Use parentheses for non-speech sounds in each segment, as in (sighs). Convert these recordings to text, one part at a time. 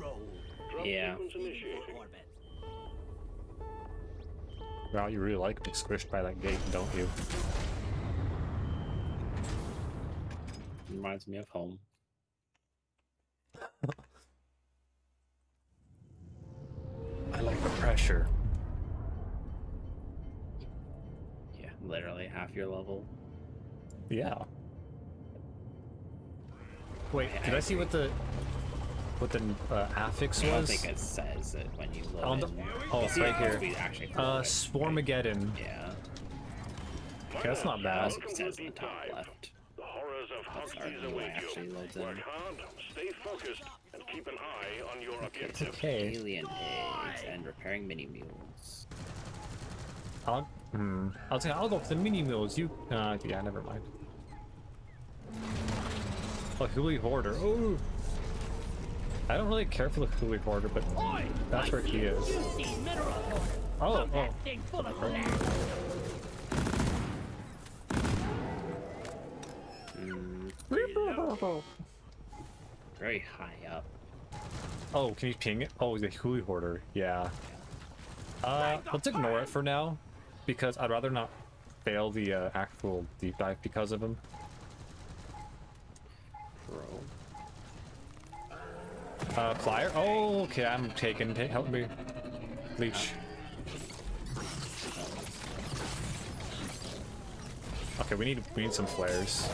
roll. Yeah. Orbit. Wow, you really like being squished by that gate, don't you? Reminds me of home. (laughs) I like the pressure. Yeah, literally half your level. Yeah. Wait, I- did I I see what the what the uh, affix I don't think it says it when you load On the- in. oh, it's see right here. Uh, load. Swarmageddon. Yeah, Okay, that's not bad. it says in the top left. The horrors of That's our await you. Work hard, stay focused, and keep an eye on your It's objectives. okay. Alien eggs and repairing mini mules. I'll, hmm. I'll say I'll go for the mini mules. You, uh, yeah, never mind. A Huuli Hoarder. Oh, I don't really care for the Huuli Hoarder, but that's where he is. You see mineral water. Oh, oh. that thing full of. Mm, very high up. Oh, can you ping it? Oh, the Huuli Hoarder. Yeah. Uh, let's ignore it for now, because I'd rather not fail the uh, actual deep dive because of him. Pro. Uh, flyer? Oh, okay, I'm taking. Ta help me. Leech. Okay, we need we need some flares.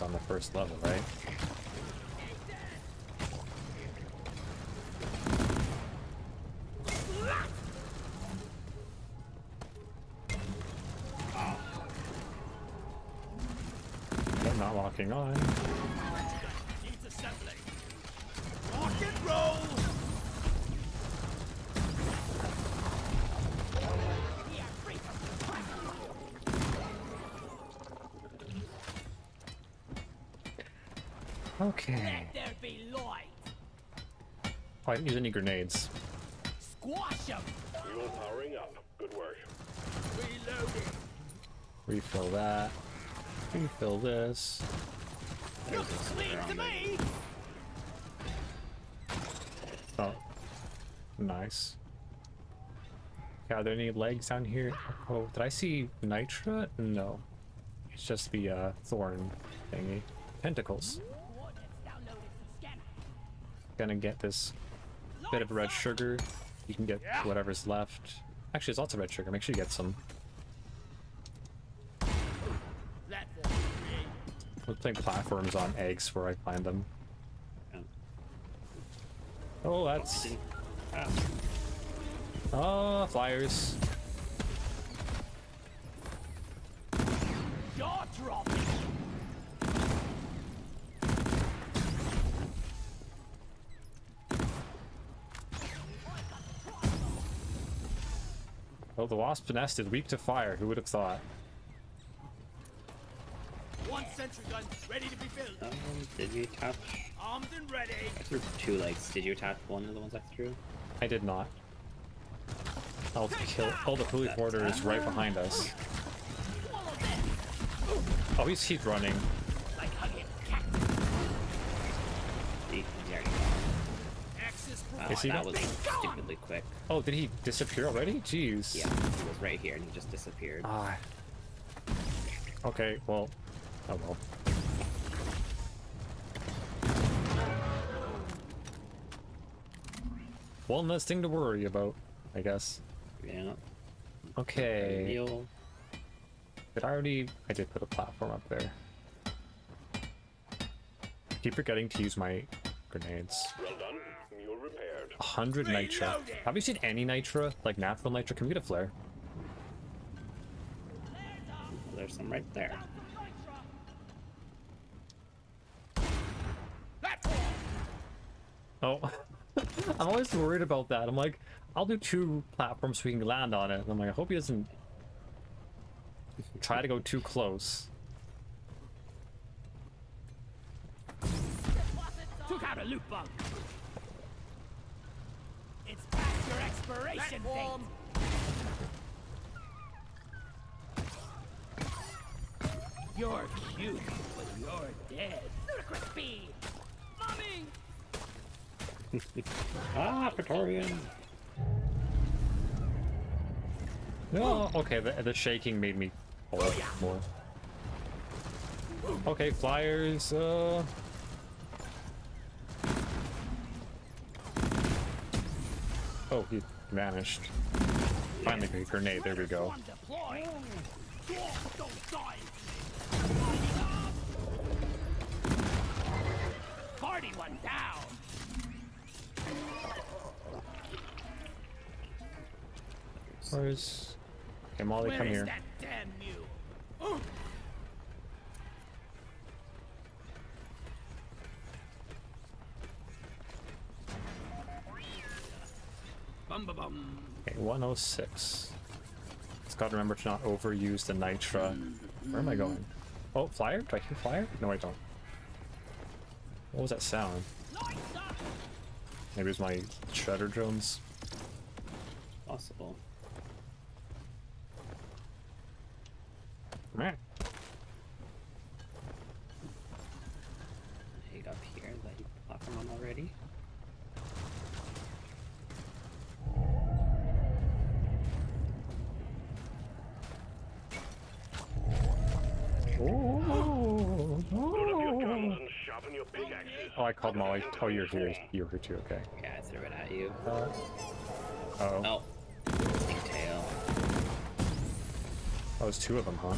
On the first level, right? I didn't use any grenades. Squash 'em. Fuel powering up. Good work. Reloading. Refill that. Refill this. There's a Clean to me. Oh. Nice. Okay, are there any legs down here? Oh, did I see Nitra? No. It's just the uh, thorn thingy. Tentacles. Coordinates downloaded from scanner. Gonna get this bit of red sugar. You can get whatever's left. Actually, there's lots of red sugar. Make sure you get some. We're playing platforms on eggs where I find them. Oh, that's... Ah, Oh, flyers. Jaw dropping. Oh, the wasp nest is weak to fire. Who would have thought? One sentry gun ready to be filled. um, did you attach? Armed and ready. I threw two legs. Did you attach one of the ones I threw? I did not. I'll kill. Oh, the Huuli Hoarder is right behind us. Oh, he's he's running. Like hugging cat. See, there you go. Axis Oh, Is he that not- was stupidly quick. Oh, did he disappear already? Jeez. Yeah, he was right here and he just disappeared. Ah. Okay. Well. Oh well. One less thing to worry about, I guess. Yeah. Okay. Mule. Did I already? I did put a platform up there. Keep forgetting to use my grenades. Well done. Mule repaired. 100 nitra. Have you seen any nitra? Like natural nitra? Can we get a flare? There's some right there. Oh. (laughs) I'm always worried about that. I'm like, I'll do two platforms so we can land on it. And I'm like, I hope he doesn't try to go too close. Took out a loot bug. It's past your expiration. You're cute, but you're dead. Ludicrous speed. Mommy! (laughs) Ah, Praetorian. No, okay, the, the shaking made me pull up more. Okay, flyers, uh... Oh, he vanished. Finally, a grenade, there we go. One deployed. Dwarves don't die. Party one down. Where's... Okay, Molly, Where come here. that damn mule? Bum ba bum. Okay, 106. Just gotta remember to not overuse the nitra. Where am I going? Oh, flyer? Do I hear flyer? No, I don't. What was that sound? Maybe it was my shredder drones. Possible. Meh. Egg up here that you platform on already. Oh, Load up your guns and sharpen your pickaxes. Oh, I called Molly. Oh, you're here. You're here too. Okay. Yeah, I threw it at you. Uh, oh, Oh. Snake tail. oh, there's two of them, huh?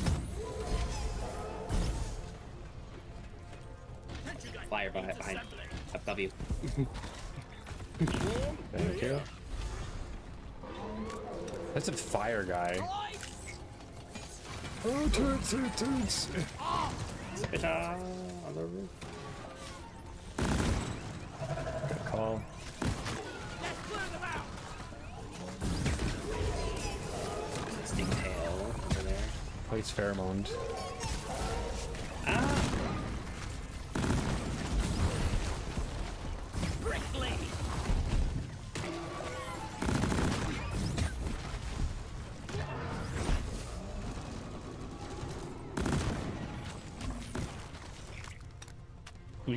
Flyer behind, behind. Above you. Thank you. That's a fire guy. Oh, toots, toots, toots. Spit on the roof. Pheromone.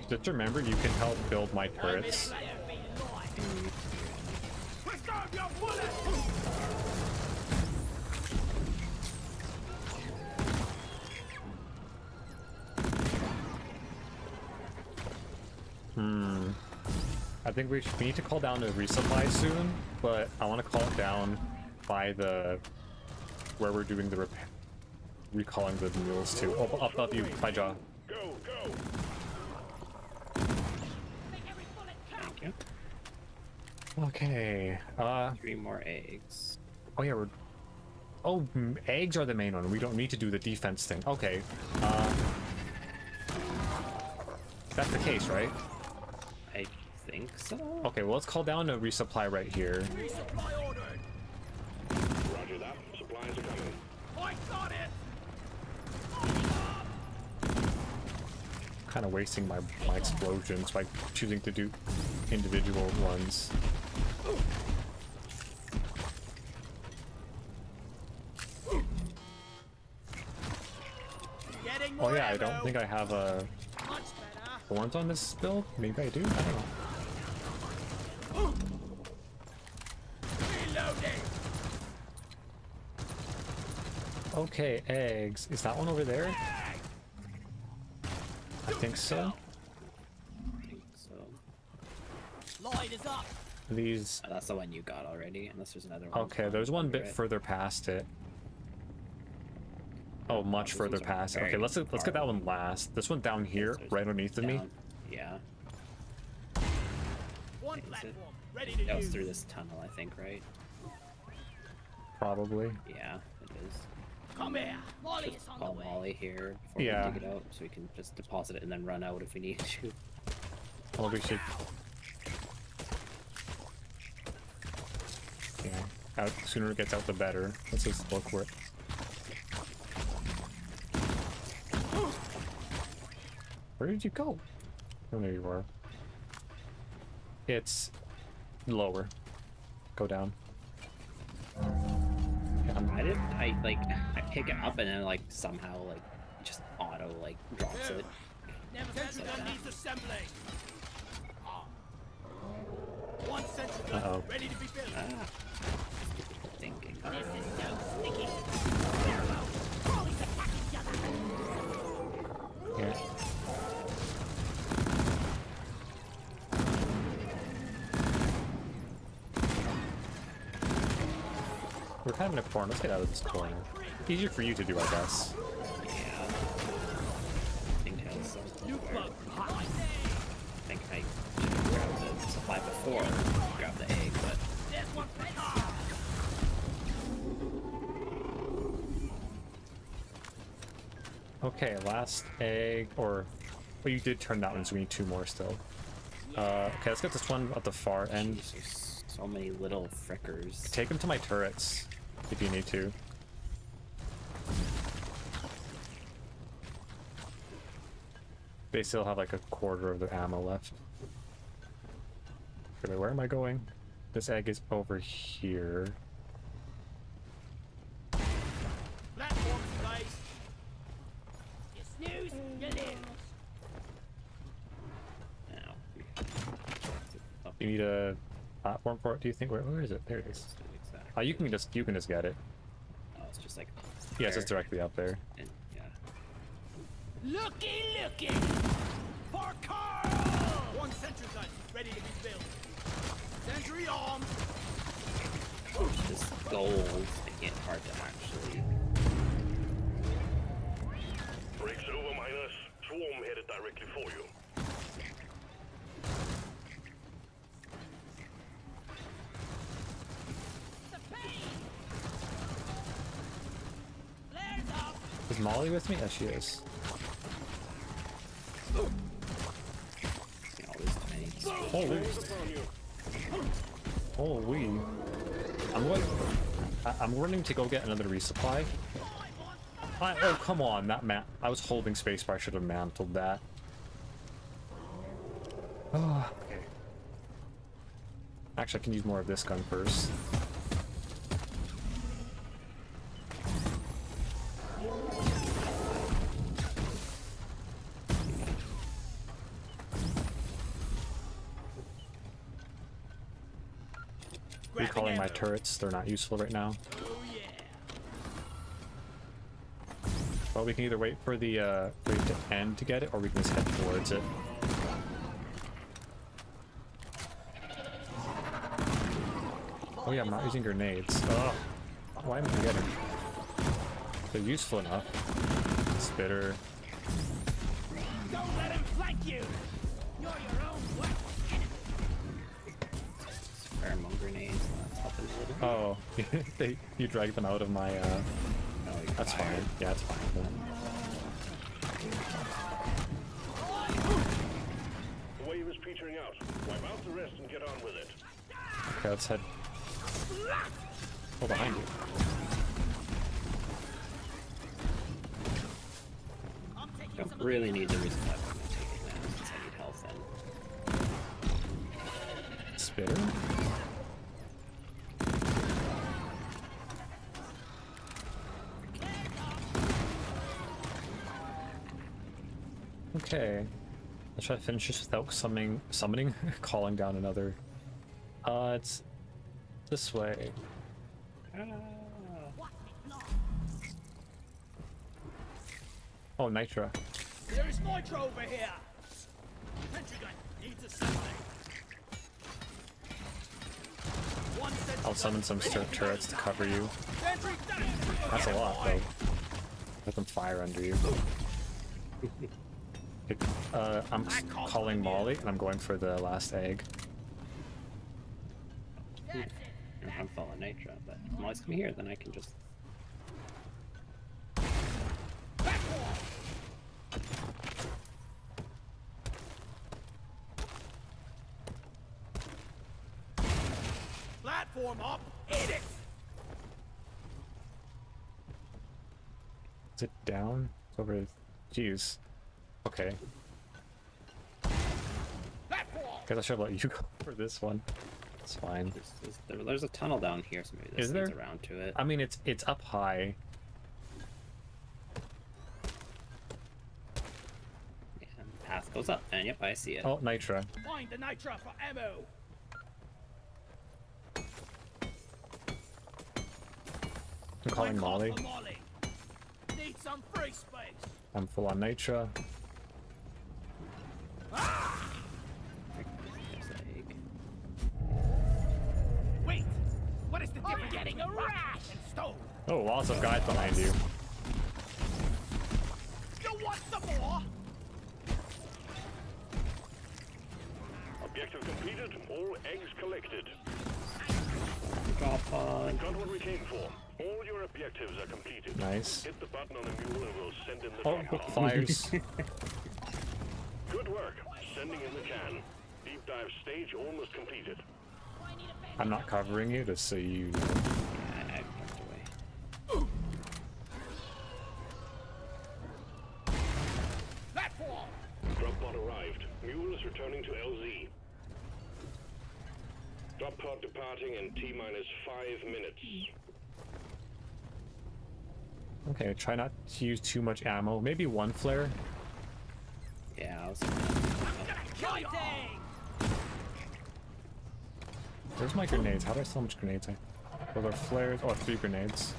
Just remember you can help build my turrets. I think we, should, we need to call down a resupply soon, but I want to call it down by the where we're doing the repair, recalling the mules too. Oh, up above you, by jaw. Go, go. Make every bullet count. Thank you. Okay. Uh. Three more eggs. Oh yeah, we're. Oh, m- eggs are the main one. We don't need to do the defense thing. Okay. Uh. That's the case, right? I think so. Okay, well let's call down a resupply right here. Resupply ordered. Roger that. Supplies are coming. I got it. Kind of wasting my my explosions by choosing to do individual ones. Oh yeah, I don't think I have a Much better. thorns on this build. Maybe I do. I don't know. Reloading. Okay, eggs. Is that one over there? I think so. I so. Light is up. These. Oh, that's the one you got already, unless there's another one. Okay, there's one bit it. further past it. Oh, much those further past Okay, let's let's get that one last. This one down here, There's right underneath of me. Yeah, One Is platform. Ready to that was through this tunnel, I think, right? Probably. Yeah, it is. Come here. Molly Just is on the call way. Molly here before Yeah. we dig it out, so we can just deposit it and then run out if we need to. Well, we should. Yeah, out. Sooner it gets out, the better. Let's just look where. Where did you go? Oh, there you are. It's lower. Go down. Yeah, I'm- I didn't. I like. I pick it up and then like somehow like just auto like drops it. Sentry gun needs assembling. One sentry Uh-oh. ready to be built. Ah. Thinking. This is so sticky. Whereabouts? Attack each other. Here. We're kind of in a corner. Let's get out of this corner. Easier for you to do, I guess. Yeah. Think has some. New where- bug. Hot. I think I should have grabbed the supply before, grab the egg, but There's one for Carl. Okay, last egg, or... Well, you did turn that one, so we need two more still. Uh, okay, let's get this one at the far end. Jeez, there's so many little frickers. Take them to my turrets, if you need to. They still have like a quarter of their ammo left. Wait, where am I going? This egg is over here. You snooze, you. Now. You need a platform for it, do you think? Where, where is it? There it is. exactly. Uh, you can just you can just get it. Oh, it's just like. Yes, it's there, directly up there. And, yeah. Looky, looky. For Carl. One sentry gun ready to be built. Sentry armed. Oh, this gold making it hard to actually. Breaks over, miners. Swarm headed directly for you. The pain. Flares up. Is Molly with me? Yes, she is. Holy, holy! I'm going. I, I'm running to go get another resupply. I, oh come on, that man! I was holding spacebar. I should have mantled that. Oh, (sighs) okay. Actually, I can use more of this gun first. Turrets, they're not useful right now. Oh. Well, we can either wait for the uh, to end to get it, or we can just head towards it. Oh yeah, I'm not using grenades. Ugh. Why am I forgetting? They're useful enough. Spitter. Don't let him flank you. You're your Oh, (laughs) they, you dragged them out of my, uh, you that's fired. fine. Yeah, that's fine. then. The wave is petering out. Wipe out the rest and get on with it. Okay, let's head. Oh, behind you. I'm Don't really need the reason that I'm taking that since I need health and Spitter? Okay. Let's try to finish this without summoning, summoning, (laughs) calling down another. Uh, it's this way. What? Oh, Nitra. There is nitro over here. Sentry gun needs assembling. I'll summon some ready tur- to be turrets to cover you. That's a lot, boy. though. Let them fire under you. (laughs) Uh, I'm calling Molly, and I'm going for the last egg. I'm following nature, but Molly's coming here, then I can just... Platform up, eat it! Is it down? It's over... Jeez. Okay. Platform! Guess I should let you (laughs) go for this one. It's fine. There's, there's, there- there's a tunnel down here, so maybe this Is leads there? around to it. I mean, it's it's up high. Yeah, path goes up, and yep, I see it. Oh, Nitra. Find the nitra for ammo! I'm calling call Molly. Molly! Need some free space! I'm full on Nitra. There's like, Wait! What is the difference getting a rash and stone? Oh, lots of guys behind you. You want some more? Objective completed. All eggs collected. drop pod. Got what we came for. All your objectives are completed. Nice. Hit the button on the mule and we'll send in the Oh, fires. (laughs) Good work. Sending in the can. Deep dive stage almost completed. I'm not covering you, just so you know. I, I jumped away. Platform! Drop pod arrived. Mule is returning to LZ. Drop pod departing in T minus five minutes. Okay, try not to use too much ammo. Maybe one flare. I Where's my grenades? How do I so much grenades? I... Those are flares. Oh, three grenades.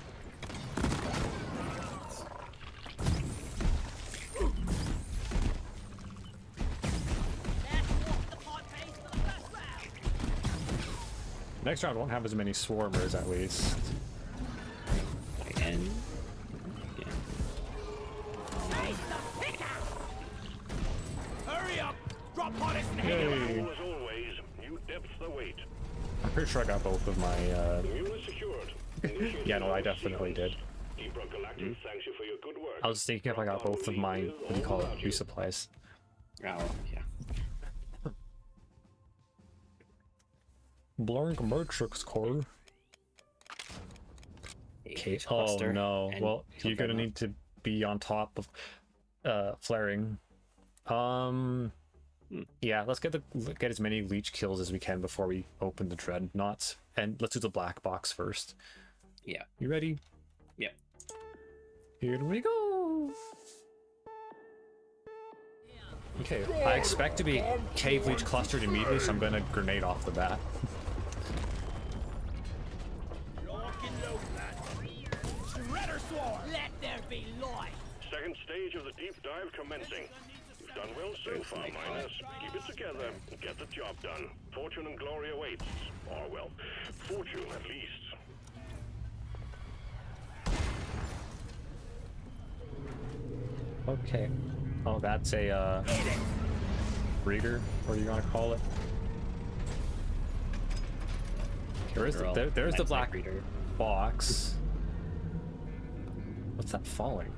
Next round won't have as many swarmers, at least. Pretty sure I got both of my. Uh... The mule is secured. Initiating (laughs) Yeah, no, I definitely did. Deep Rock Galactic thanks you for your good work. I was thinking if I got both of my. What do you call it? Resupplies. oh yeah. Blank Matrix Core. Okay. H Oh cluster no. Well, you're gonna need to be on top of uh flaring. Um. Hmm. Yeah, let's get the get as many leech kills as we can before we open the dreadnoughts, and let's do the black box first. Yeah. You ready? Yep. Here we go. Okay, I expect to be cave leech clustered immediately, so I'm gonna grenade off the bat. Lock and load, lads! Shredder Sword! Let there be light! Second stage of the deep dive commencing. You've done well so far, Miners. Keep it together and get the job done. Fortune and glory awaits. Or, well, fortune at least. Okay. Oh, that's a uh, breeder, or you want to call it? There's the, there, there's the black breeder. box. What's that falling?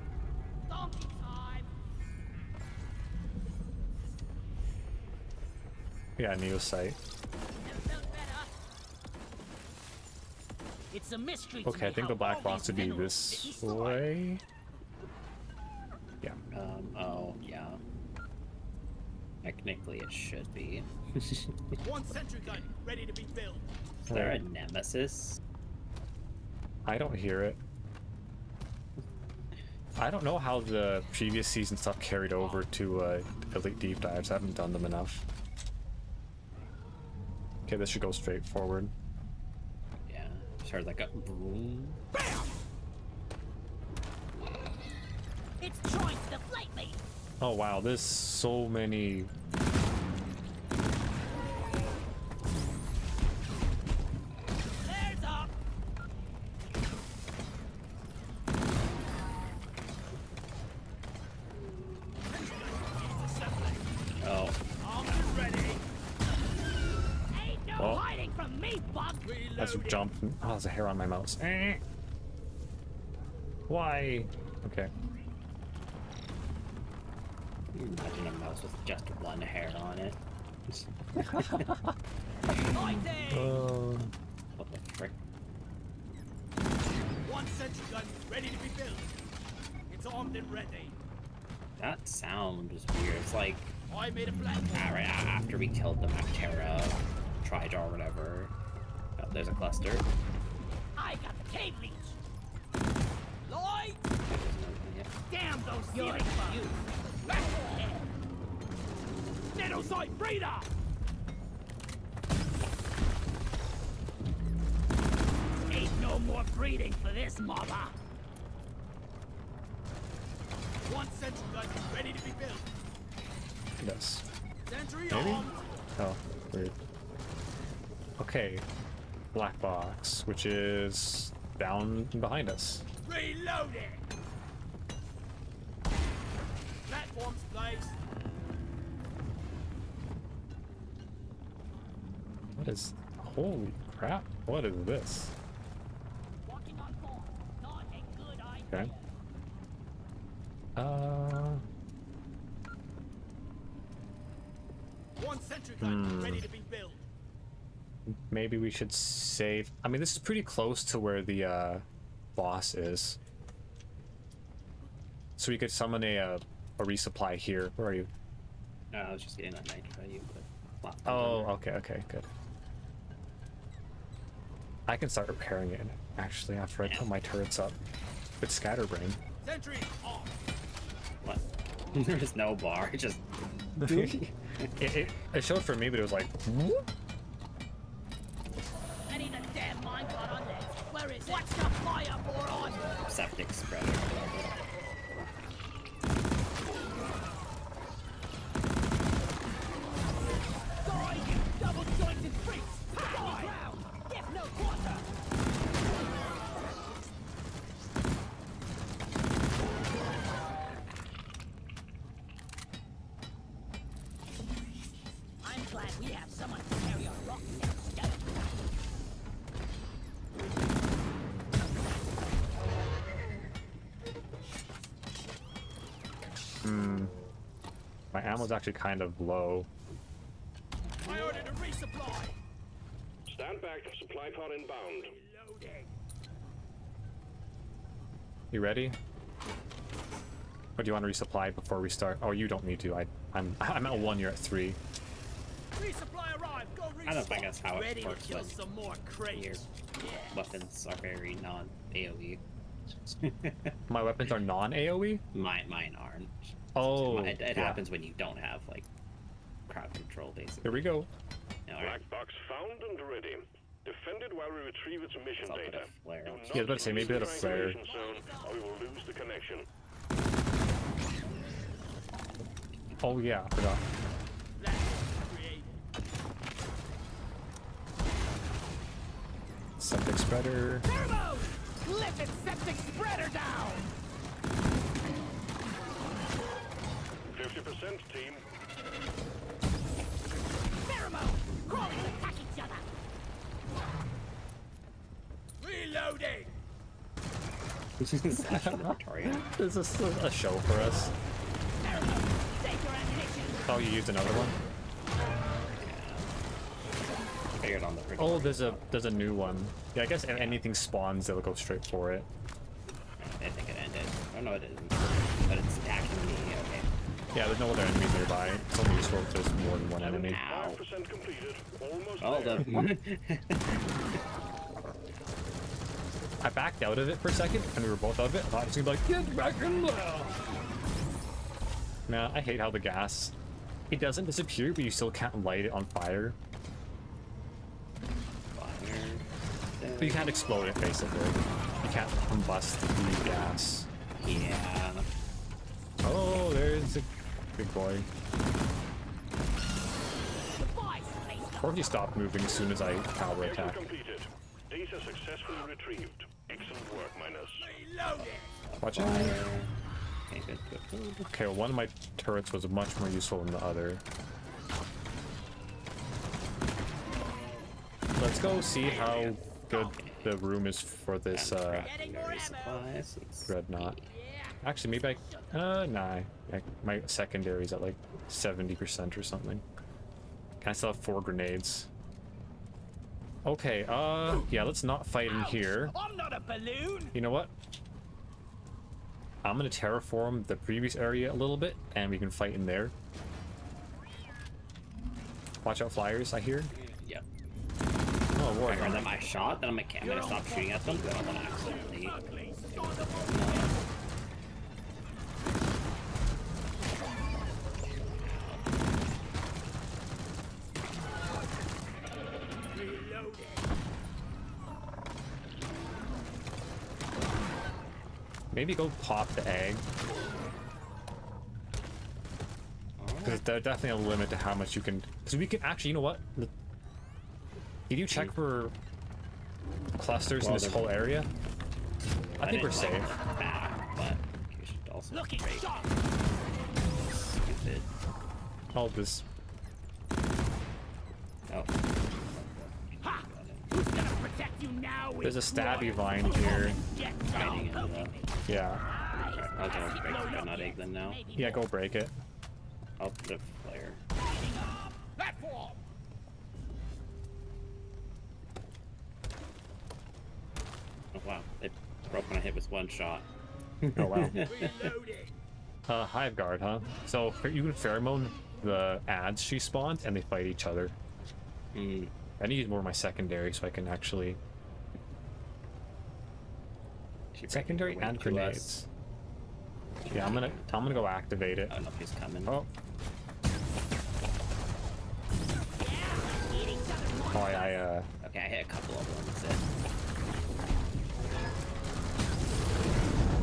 Yeah, neosite. Never felt better. It's a mystery Okay, I think the black box would be this way. Yeah. Um. Oh yeah. Technically, it should be. (laughs) One sentry gun ready to be built. Is there a nemesis? I don't hear it. I don't know how the previous season stuff carried over to uh, Elite Deep Dives. I haven't done them enough. Okay, this should go straight forward. Yeah. Just heard like a boom. Bam! It's trying to deflate me. Oh wow, there's so many. Bug. That's a jump. Oh, there's a hair on my mouse. Eh. Why? Okay. Imagine a mouse with just one hair on it. Uh, What the frick? One sentry gun ready to be built. It's armed and ready. That sound was weird. It's like I made a platform. ah, after we killed the Mactera, Tri-Jaw, or whatever. There's a cluster. I got the cave leech. Light! There's no- yeah. Damn those ceiling bugs! Back to! Nanocyte breeder! Ain't no more breeding for this mother! One central gun ready to be built. Yes. Sentry Maybe? Oh, weird. Okay. Black box, which is down behind us. Reloading! Platforms placed. What is. Holy crap. What is this? Walking on board. Not a good idea. Okay. Uh. One sentry gun Hmm. ready to be built. Maybe we should save. I mean, this is pretty close to where the uh, boss is. So we could summon a, uh, a resupply here. Where are you? No, I was just getting that nitro you, but Oh, are- okay, okay, good. I can start repairing it actually after I put my turrets up with scatterbrain. Sentry off. What? (laughs) There's no bar. It (laughs) just (laughs) it, it, it showed for me, but it was like, whoop. Septic spreader. My ammo's actually kind of low. I ordered a resupply! Stand back. Supply pod inbound. Loading. You ready? Or do you want to resupply before we start? Oh, you don't need to. I, I'm, (laughs) I'm at one. You're at three. Resupply arrived! Go resupply! I don't think that's how it Ready works, to kill but some more Your. Yeah. weapons are very non AoE. My weapons are non-AOE. mine, mine aren't. Oh, it, it yeah. happens when you don't have like crowd control, basically. Here we go. All right. Black box found and ready. Defend it while we retrieve its mission I'll put a data. flare Do Yeah, I was about to say, maybe leave a flare. Zone, or we will lose the connection. Oh yeah, I forgot. Septic spreader. Turbo! Lift its septic spreader down! 50% team. Pheromone! Crawling to attack each other! Reloading! This is (laughs) Victoria. Is this a, a show for us? Pheromone! Take your ammunition! Oh, you used another one. Figured on the Oh, there's a there's a new one. Yeah, I guess if anything spawns, they'll go straight for it. I think it ended. Oh no, it isn't. But it's attacking me. Okay. Yeah, there's no other enemies nearby. It's only useful if there's more than one enemy. Ow. 5% completed. Almost Oh, there. the. (laughs) I backed out of it for a second, and we were both out of it. I thought it was gonna be like, get back in there. Man, I hate how the gas. It doesn't disappear, but you still can't light it on fire. fire. But you can't explode it, basically. You can't combust the gas. Yeah. Oh, there's a big boy. Supplies placed Or if you stop moving as soon as I power Mission attack. completed. Data successfully retrieved. Excellent work, Minus. Watch it. Okay, well, one of my turrets was much more useful than the other. Let's go see how good the room is for this uh, Getting more ammo. supplies. Let's dreadnought. Yeah. Actually, maybe I. Uh, nah. I, my secondary's at like 70% or something. Can I still have four grenades? Okay, uh, yeah, let's not fight in here. I'm not a balloon! You know what? I'm gonna terraform the previous area a little bit, and we can fight in there. Watch out, flyers! I hear. Yep. Oh, war I heard them. I shot. Then I'm, like, I'm gonna stop shooting at them. because I don't want to accidentally. Maybe go pop the egg. Because there's definitely a limit to how much you can. Because we can actually, you know what? Did you check hmm. for clusters in this there- whole area? I, think we're safe. like Back, but you should also Looking break sharp. stupid. All this. Oh. Ha! Who's gonna protect you now? There's a stabby vine here. Get Hiding in down. the. Yeah. I'll go break the coconut egg then now. Yeah, go break it. I'll put a flare. Platform. Oh wow, it broke when I hit with one shot. Oh wow. Reloading. (laughs) uh, Hive Guard, huh? So you can pheromone the ads she spawned, and they fight each other. Hmm. I need more of my secondary so I can actually She breaking secondary and grenades. Yeah, I'm gonna I'm gonna go activate it. I don't know if he's coming. Oh. Oh, I, I uh, Okay, I hit a couple of them. That's it.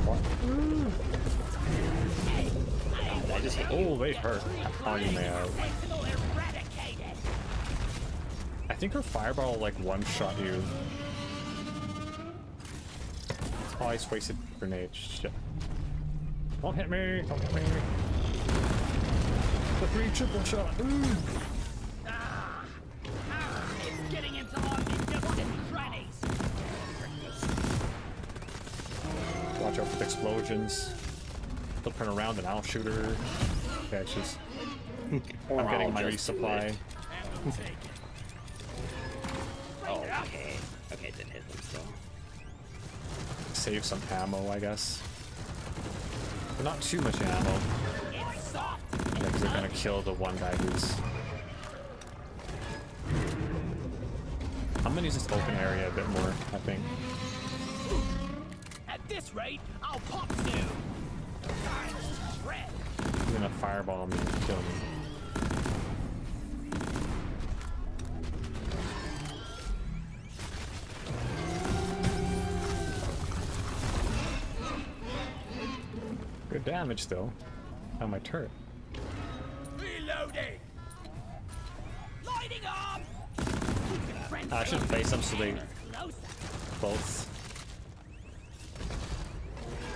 what? I just Oh, they hurt. On you, man. I think her fireball like one shot you. Oh, I just wasted grenade. Shit. Don't hit me! Don't hit me! The three triple shot! Ooh. Ah, it's getting into our nooks and crannies. Watch out for the explosions. They'll turn around and I'll shoot her. Okay, she's. I'm getting I'll my just resupply. Save some ammo, I guess. But not too much ammo. Because they're gonna kill the one guy who's. I'm gonna use this open area a bit more, I think. At this rate, I'll pop soon. Time to shred. He's gonna fireball me and kill me. Damage though. On my turret. Reloading. Lighting up. Ah, I should face them so they both.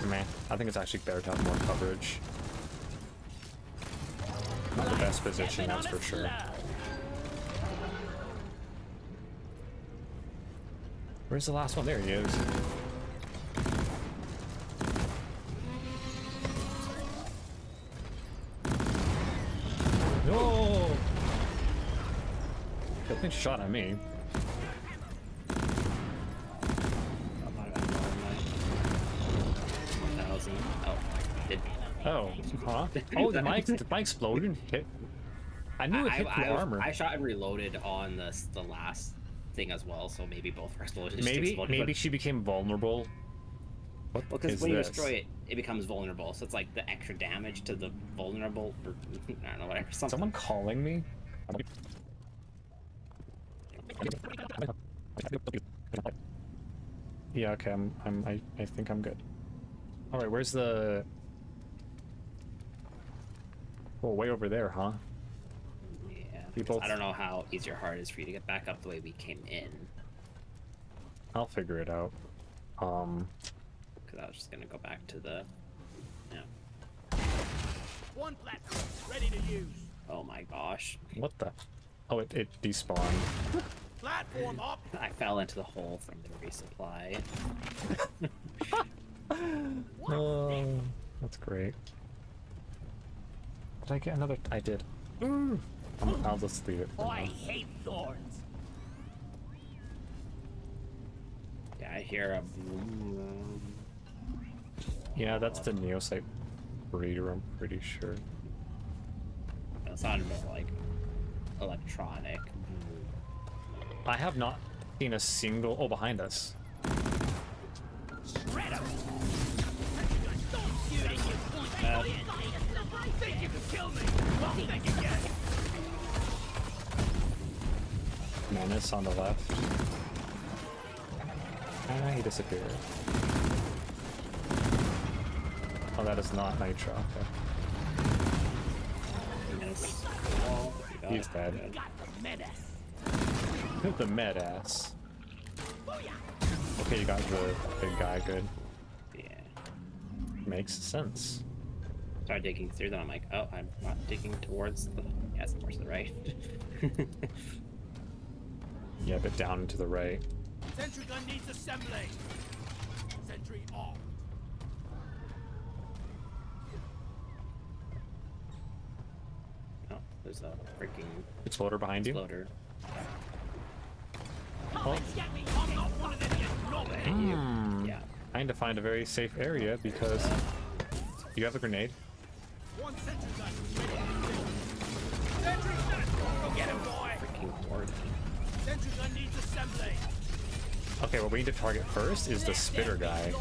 Man, I think it's actually better to have more coverage. Not the best position, that's for sure. Where's the last one? There he is. Thing shot at me. I'm not gonna roll my 1000. Oh. Oh, huh? (laughs) Oh, the mic, exploded. Hit. I knew it I, hit I, the I, armor. I shot and reloaded on the the last thing as well, so maybe both explosions maybe, exploded. maybe but- she became vulnerable. What Well, because when you destroy it, it becomes vulnerable. So it's like the extra damage to the vulnerable. Or, (laughs) I don't know, whatever. Something. Someone calling me? Yeah, okay, I'm, I'm, I, I think I'm good. Alright, where's the... Oh, way over there, huh? Yeah. Both- I don't know how easy or hard it is for you to get back up the way we came in. I'll figure it out. Um, Because I was just gonna go back to the. Yeah. One platform ready to use. Oh my gosh. what the? Oh, it, it despawned. (laughs) Platform up. I fell into the hole from the resupply. (laughs) Oh, that's great. Did I get another? I did. Ooh. I'm, I'll just leave it. for oh, I now. hate thorns. Yeah, I hear a. Yeah, that's the Neosite breeder, I'm pretty sure. It sounded more like electronic. I have not seen a single... Oh, behind us. Shred 'em. Don't shoot at you, point Uh, Think you can kill me? Well, think again. Menace on the left. Ah, he disappeared. Oh, that is not Nitro. Okay. Menace. Wall. You got He's dead. Good. Got the menace. Hit the med ass. Okay, you got the big guy, good. Yeah. Makes sense. Started digging through them. I'm like, oh, I'm not digging towards the. Yes, towards the right. (laughs) Yeah, but down and to the right. Sentry gun needs assembly. Sentry off. oh, there's a freaking Exploder behind you. exploder. Knobhead. Hmm. Yeah. trying to find a very safe area because you have a grenade. Okay, what we need to target first is the spitter guy.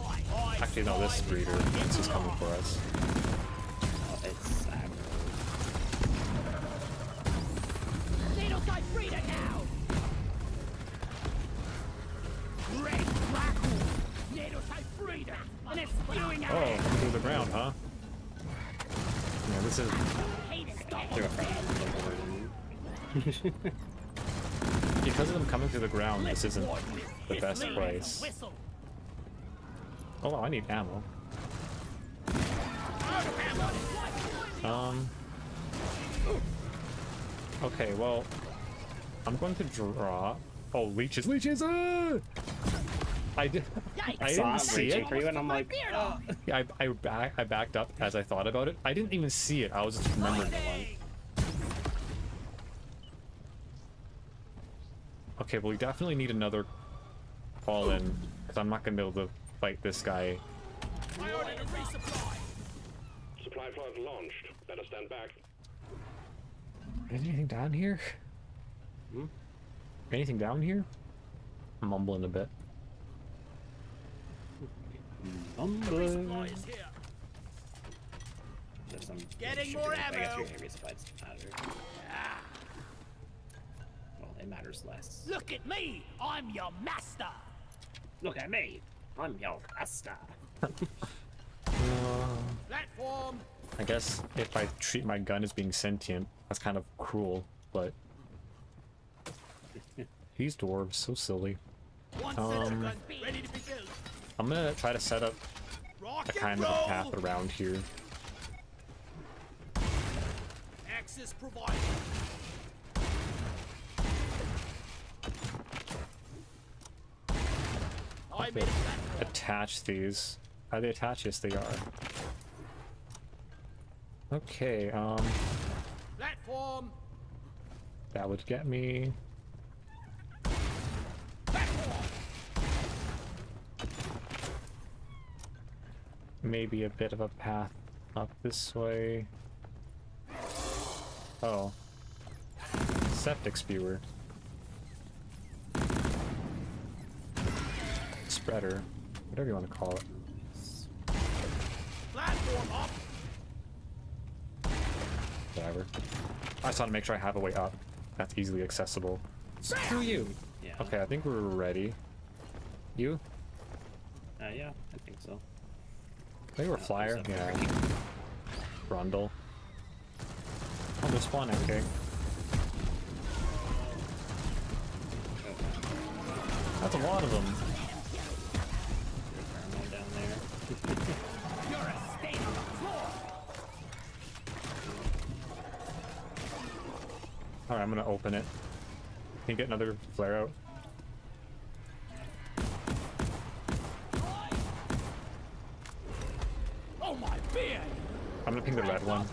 Actually, no, this breeder. Is coming for us. Need ammo. Um. Okay, well, I'm going to draw. Oh, leeches, leeches! Ah! I did. I Yikes. Saw didn't him see it. for you, and I'm like, oh. off. I I back I backed up as I thought about it. I didn't even see it. I was just remembering the one. Okay, well, we definitely need another fall in because I'm not gonna be able to fight this guy. I ordered a resupply. Supply pod launched. Better stand back. Is anything down here? Hmm? Anything down here? I'm mumbling a bit. Umbrella. Resupply is here. There's some Getting more be- I guess ammo. heavy supplies. Ah, Well, it matters less. look at me. I'm your master. Look at me. I'm your master. Platform. I guess if I treat my gun as being sentient, that's kind of cruel, but (laughs) these dwarves so silly. Um, gun ready to be built. I'm gonna try to set up a kind of a path around here. Access provided. I made a platform. Attach these. Are they attach? Yes, they are. Okay, um, Platform. that would get me. Platform. maybe a bit of a path up this way. Oh. Septic spewer. Spreader. Whatever you want to call it. Platform up. Whatever. I just want to make sure I have a way up. That's easily accessible. Screw you! Yeah. Okay, I think we're ready. You? Uh, yeah, I think so. I think we're Uh, flyer. Yeah. freaking- Brundle. Oh, they're spawning, okay. That's a lot of them. You're a stain on the floor. Alright, I'm gonna open it. Can you get another flare out? Oh my beard. I'm gonna ping the red one.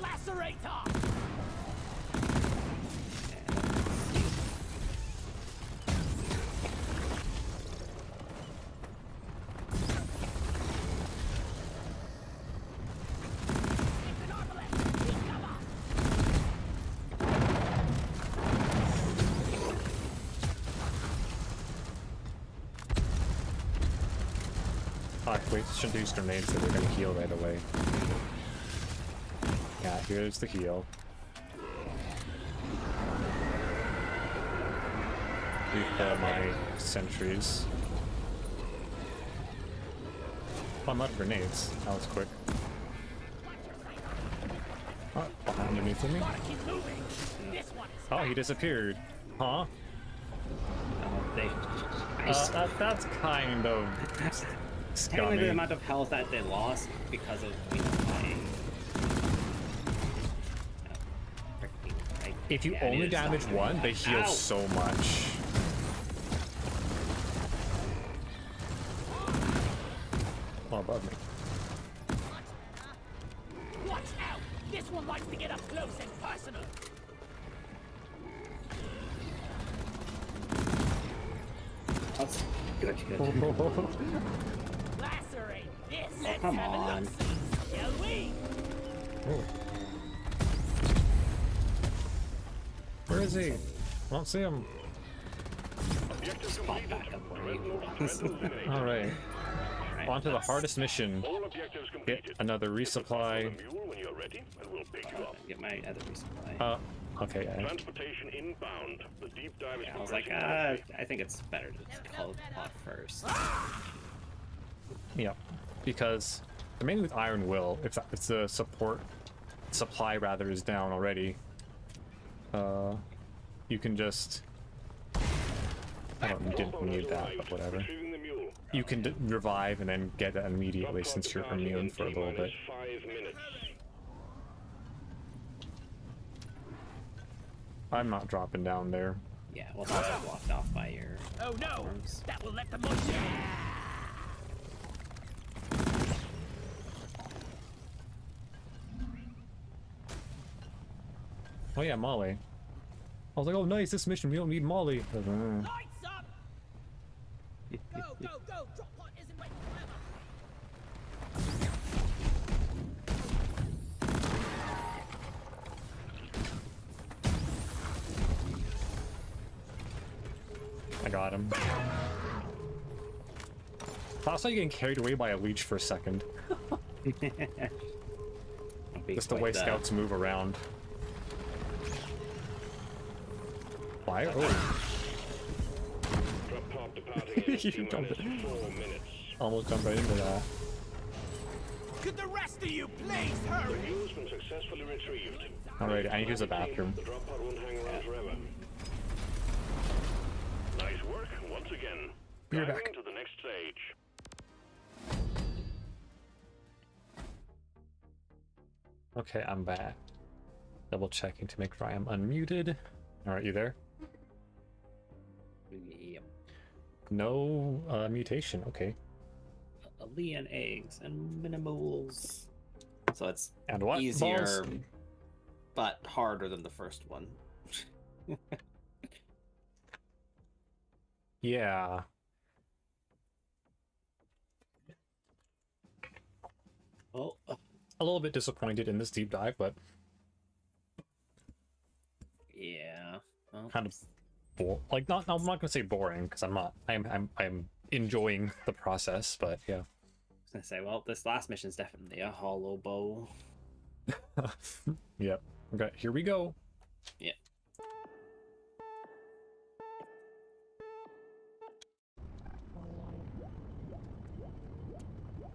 Use grenades so they're gonna heal right away. Yeah, here's the heal. Refill my sentries. Oh, of grenades. That was quick. Oh, behind underneath me. Keep moving. This one is Oh, he disappeared. Huh? Uh, they. I s- that, that's kind of technically scummy. the amount of health that they lost because of me dying. Oh, If you yeah, only damage one, they heal Ow! so much. Threat eliminated. Alright. Right, On to the hardest mission. Get another Hit the top of resupply. the mule when you're ready, and we'll pick you up. Get my other resupply. Uh, okay. Transportation inbound. The deep dive is Yeah, I was like, uh, I think it's better to just call the plot first. Yeah. Because the main with Iron Will, if, if the support supply rather is down already, uh, you can just. I don't didn't need that, arrived. but whatever. Retrieving the mule. You can d- revive and then get it immediately since you're immune for a little bit. Five minutes. I'm not dropping down there. Yeah, well, it's also blocked off by your Oh no! platforms. That will let the motion. Oh yeah, Molly. I was like, oh nice, this mission we don't need Molly. I was like. Lights up! Go, go, go! Drop pod isn't waiting forever. I got him. I saw you getting carried away by a leech for a second. (laughs) Just the way the- scouts move around. Fire? Oh, Drop pod departing in You jumped it. four minutes. almost jumped right into that. Could the rest of you please hurry? Successfully retrieved. Alright, I need to use the bathroom. The drop pod won't hang around forever. Nice work once again. You're Diving back. to the next stage. Okay, I'm back. Double checking to make sure I am unmuted. Alright, you there? No uh, mutation, okay. Alien eggs and minimals. So it's And what? easier, balls? but harder than the first one. (laughs) Yeah. Oh, A little bit disappointed in this deep dive, but yeah. Well, kind of bo- like not. I'm not gonna say boring because I'm not. I'm I'm I'm enjoying the process, but yeah. I was gonna say, well, this last mission's definitely a hollow bow. (laughs) Yep. Okay, here we go. Yeah.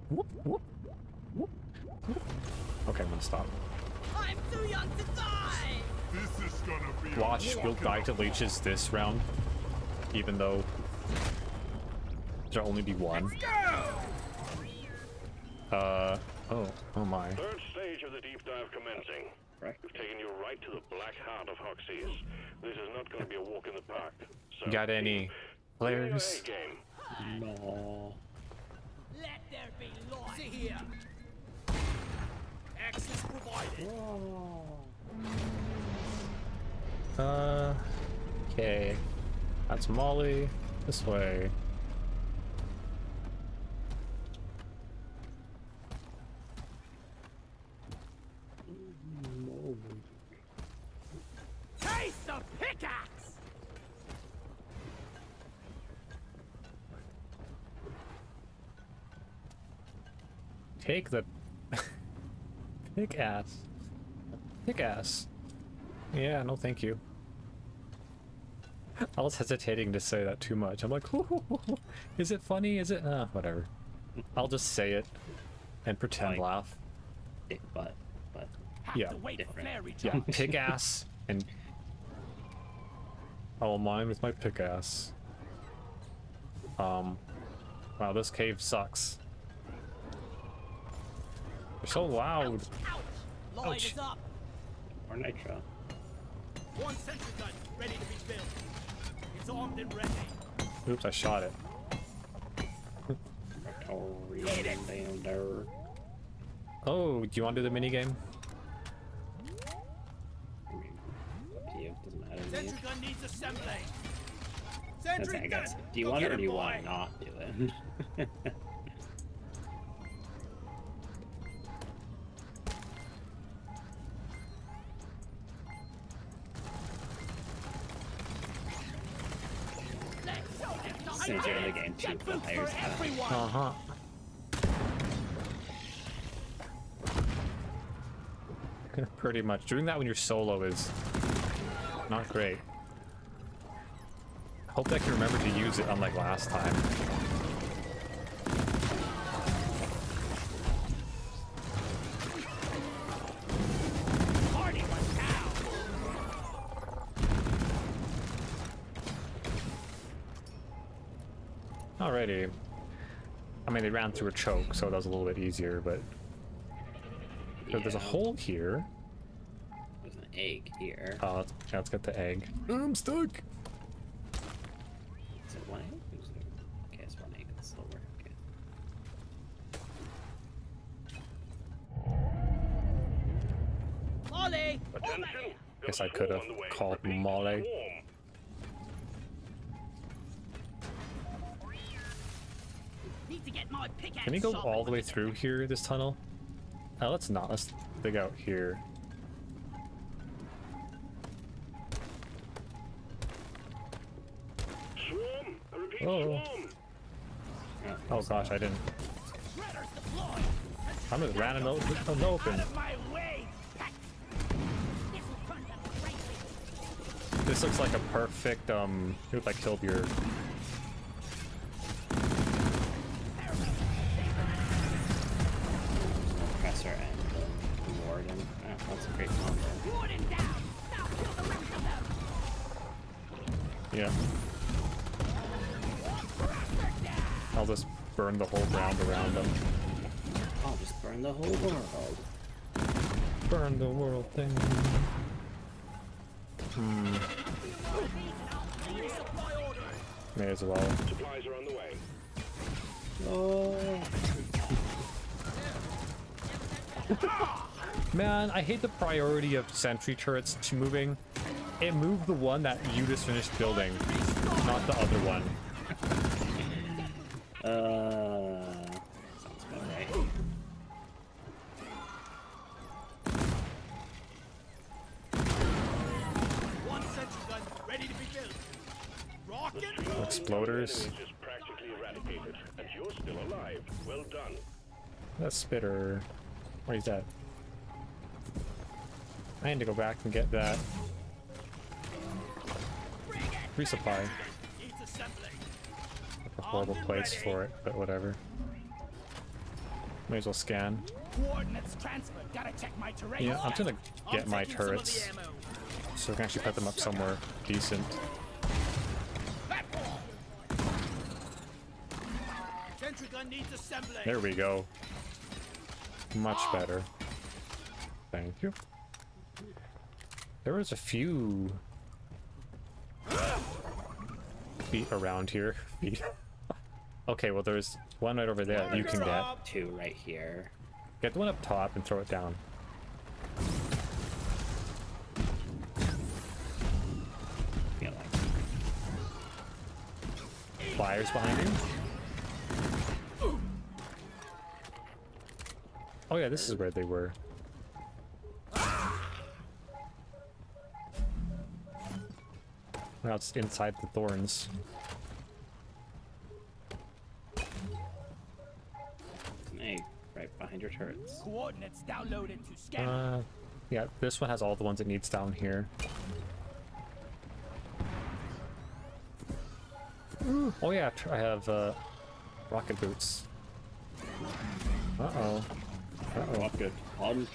Whoop, whoop, whoop, whoop. Okay, I'm gonna stop. I'm too young to die! Watch, we'll die to leeches this round, even though there'll only be one. Uh, oh, oh my. Third stage of the deep dive commencing. Correct. We've taken you right to the black heart of Hoxxes. This is not going to be a walk in the park. So, Got any players? Game. No. Let there be light! See here! Access provided! Uh, okay. That's Molly. This way. Taste the pickaxe! Take the (laughs) pick ass. Pick ass. Yeah, no thank you. I was hesitating to say that too much. I'm like, (laughs) is it funny? Is it? Uh, whatever. I'll just say it and pretend Like- laugh. It, but, but Have Yeah. to wait for Yeah, recharge. pick ass and I will mine with my pick ass. Um, wow, this cave sucks. They're so loud. Ouch! Line Ouch. is up. or nitro. One sentry gun ready to be filled. It's armed and ready. Oops, I shot it. Victoria down there. Oh, do you want to do the minigame? I mean, up to you. Doesn't matter. Sentry gun needs assembly. Sentry I gun. Do you Go want get it or do you want to not do it? (laughs) them the Since you're in the hydraulics. game, two Jet boots players for have. everyone. Uh huh. (laughs) Pretty much. Doing that when you're solo is not great. I hope I can remember to use it unlike last time. Alrighty. I mean, they ran through a choke, so that was a little bit easier, but so there's a hole here. There's an egg here. Oh, let's, yeah, let's get the egg. I'm stuck. Is it one egg? Is it- Okay, it's one egg. It's still working. Okay. Ollie. Attention! Guess I could have on the way. called Repeat, Molly. Can we go all the way through here, this tunnel? Oh, let's not. Let's dig out here. Swarm! I repeat, Oh. swarm! Oh gosh, I didn't. I'm just ran it open. Open. Out of my way. Pack. This'll turn them crazy. This looks like a perfect, um, if I killed your... the whole world. Burn the world thing. Hmm, may as well. Supplies are on the way. Oh. Man, I hate the priority of sentry turrets to moving. It moved the one that you just finished building, not the other one. Alive. Well done. That spitter. Where is that? I need to go back and get that resupply. A horrible place for it, but whatever. May as well scan. Coordinates transferred. Gotta check my terrain. Yeah, I'm gonna get I'm my taking some of the turrets. So we can actually put them up somewhere decent. Assembly. There we go. Much ah. better. Thank you. There was a few feet around here. (laughs) Feet. okay, well there's one right over there that you can get. Two right here. Get the one up top and throw it down. Feel. Flyers behind you. Oh yeah, this is where they were. Now it's inside the thorns. An egg right behind behind your turrets. Coordinates downloaded to scan. Uh, yeah, this one has all the ones it needs down here. Ooh, Oh yeah, I have uh, rocket boots. Uh oh. Oh. Rocket punch.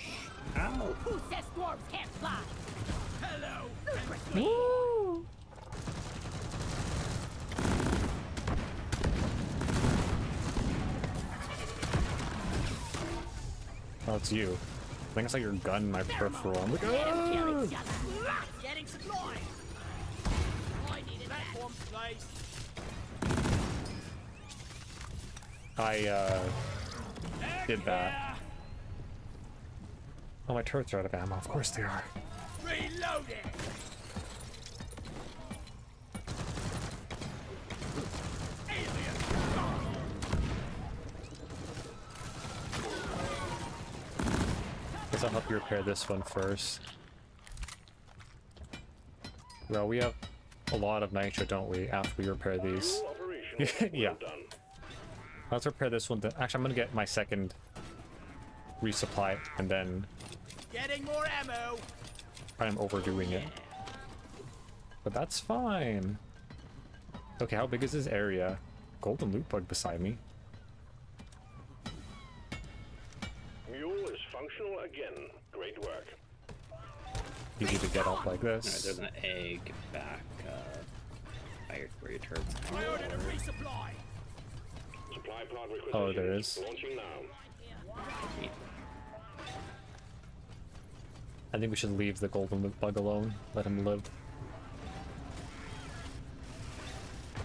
Ow. Who says dwarves can't fly? Hello. Woo! Oh, it's you. I think I saw your gun in my peripheral. I'm like, "Ah!" Getting supply. I needed that. Platform placed. I uh, did that. Oh, my turrets are out of ammo. Of course they are. Reloading. Guess I'll help you repair this one first. Well, we have a lot of nitro, don't we, after we repair these? (laughs) Yeah. Let's repair this one. Actually, I'm gonna get my second resupply, and then Getting more ammo. I'm overdoing it. But that's fine. Okay, how big is this area? Golden loot bug beside me. Mule is functional again. Great work. Easy to get up like Alright, this. there's an egg back uh, by where your turrets are. Priority to resupply. Supply pod requisition. Oh, there is. Launching now. I think we should leave the golden loot bug alone. Let him live.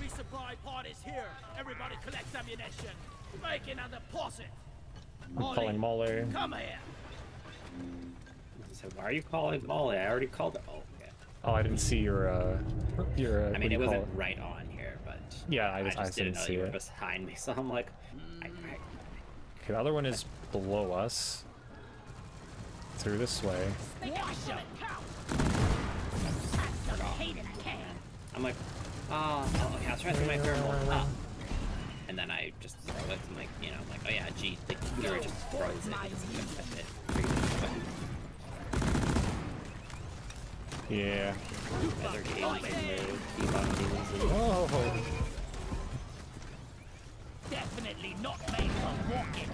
Resupply pod is here. Everybody collects ammunition. Making another deposit. I'm calling Molly. Come here. So why are you calling Molly? I already called it. Oh, okay. Oh, I didn't see your, uh, your, uh, I mean, it wasn't right on here, but Yeah, I just- I just didn't didn't know see you were it. behind me, so I'm like, I, I, Okay, the other one is below us. Through this way. Wash them. Hate it, I can. I'm like, oh, oh, yeah, I was trying to throw my thermal up. And then I just throw it, and like, you know, I'm like, oh yeah, gee, the computer just throws it. It doesn't even it. Yeah. Other games and the debug games and Oh, Definitely not made for walking.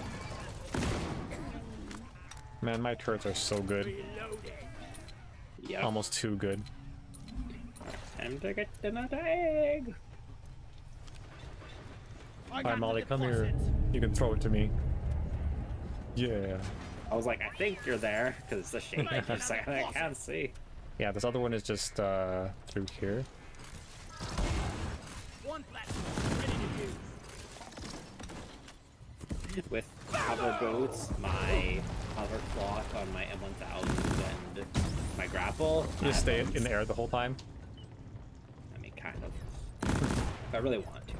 Man, my turrets are so good. Reloading. yeah. Almost too good. Time to get another egg. I Hi, Molly, come here. You can throw it to me. Yeah. I was like, I think you're there, because it's a shade. For a I can't see. Yeah, this other one is just, uh, through here. One platform ready to use. With hover boots, my hover clock on my M1000, and my grapple. I Just stay in the air the whole time. I mean, kind of. If I really want to.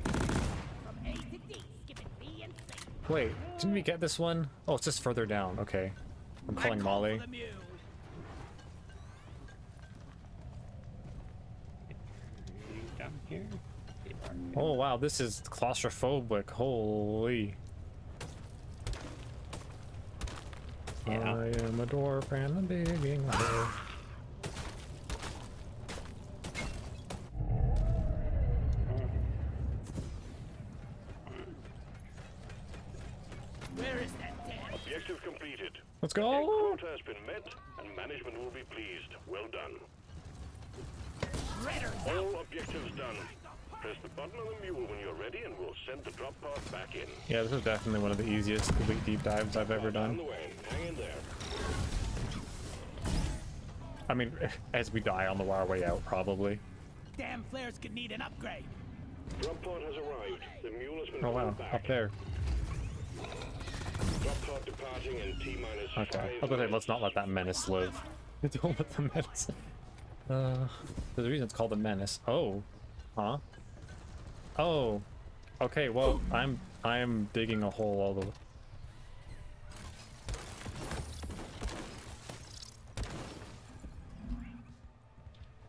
From A to D, skipping B and C. Wait, didn't we get this one? Oh, it's just further down. Okay. I'm calling call Molly. Down here. Oh, wow, this is claustrophobic. Holy. Yeah. I am a dwarf and I'm digging a hole. Where is that damn? Objective completed. Let's go! quota has been met, and management will be pleased. Well done. All objectives done. Press the button on the mule when you're ready, and we'll send the drop pod back in. Yeah, this is definitely one of the easiest complete deep dives I've ever done. Hang in there. I mean, (laughs) as we die on the our way out, probably. damn flares could need an upgrade. Drop pod has arrived. The mule has been Oh wow, back. up there. Drop pod departing in T minus Okay. I five. was gonna say, let's not let that menace live. (laughs) Don't let the menace. Uh, there's a reason it's called a menace. Oh, huh? Oh, okay. Well, I'm I'm digging a hole all the. way.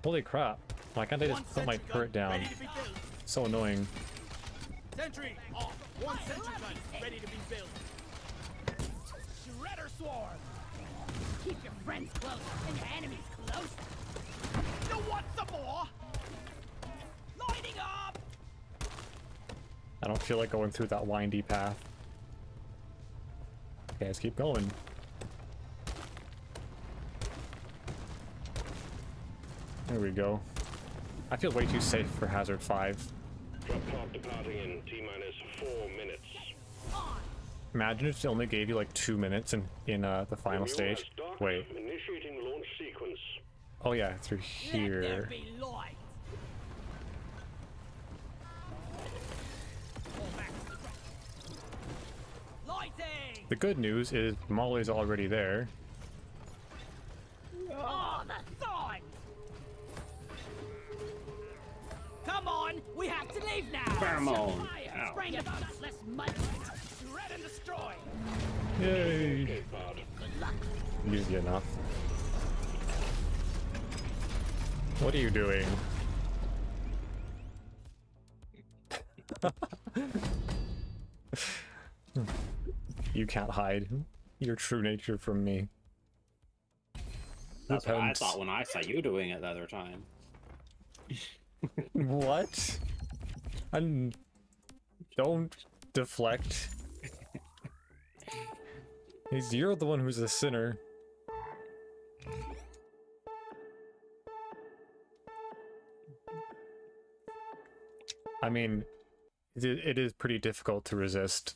Holy crap! Why can't I One just put my sentry turret gun down? Ready to be built. So annoying. Sentry off. One sentry gun ready to be built. Shredder swarm. Keep your friends close and your enemies closer. I don't feel like going through that windy path. Okay, let's keep going. There we go. I feel way too safe for Hazard 5. Drop pod departing in T minus four minutes. Imagine if it only gave you like two minutes in, in uh, the final stage. Wait. Initiating launch sequence. Oh yeah, through Let there here. be light! Fall back to the front. Lighting! The good news is Molly's already there. Oh, the thorns! Come on! We have to leave now! Pheromone. Fire! Ow. Spraying us less mud. Red and destroy! Yay! Good luck. Easy enough. What are you doing? You can't hide your true nature from me. That's what I thought when I saw you doing it the other time. (laughs) What? I'm. Don't deflect. He's you're the one who's a sinner. I mean, it, it is pretty difficult to resist